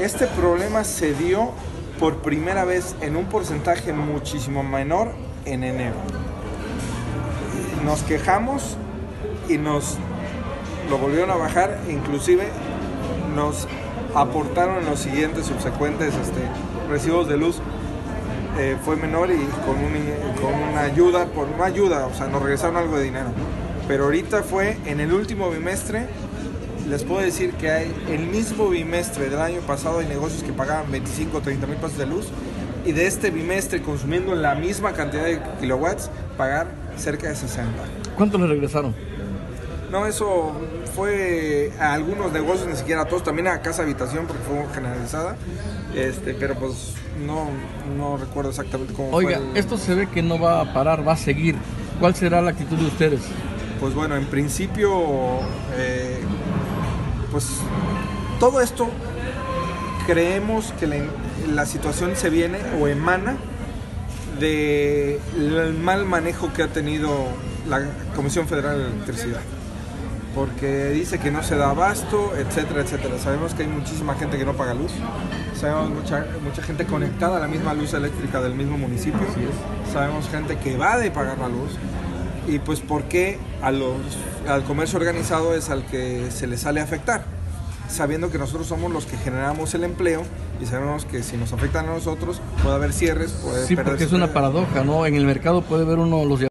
Este problema se dio por primera vez en un porcentaje muchísimo menor en enero. Nos quejamos y nos lo volvieron a bajar, inclusive nos aportaron en los siguientes subsecuentes este, recibos de luz. eh, fue menor y con, con una ayuda, por una ayuda, o sea, nos regresaron algo de dinero. Pero ahorita fue en el último bimestre, les puedo decir que hay el mismo bimestre del año pasado hay negocios que pagaban 25 o 30 mil pesos de luz y de este bimestre consumiendo la misma cantidad de kilowatts pagar cerca de 60. ¿Cuánto le regresaron? No, eso fue a algunos negocios, ni siquiera a todos, también a casa habitación porque fue generalizada, este, pero pues no, no recuerdo exactamente cómo Oiga, fue. el- esto se ve que no va a parar, va a seguir. ¿Cuál será la actitud de ustedes? Pues bueno, en principio, eh, pues todo esto creemos que la, la situación se viene o emana del mal manejo que ha tenido la Comisión Federal de Electricidad. Porque dice que no se da abasto, etcétera, etcétera. Sabemos que hay muchísima gente que no paga luz. Sabemos mucha, mucha gente conectada a la misma luz eléctrica del mismo municipio. Sabemos gente que va de pagar la luz. Y pues por qué a los, al comercio organizado es al que se le sale a afectar. Sabiendo que nosotros somos los que generamos el empleo y sabemos que si nos afectan a nosotros puede haber cierres, puede Sí, porque es una paradoja, ¿no? En el mercado puede ver uno los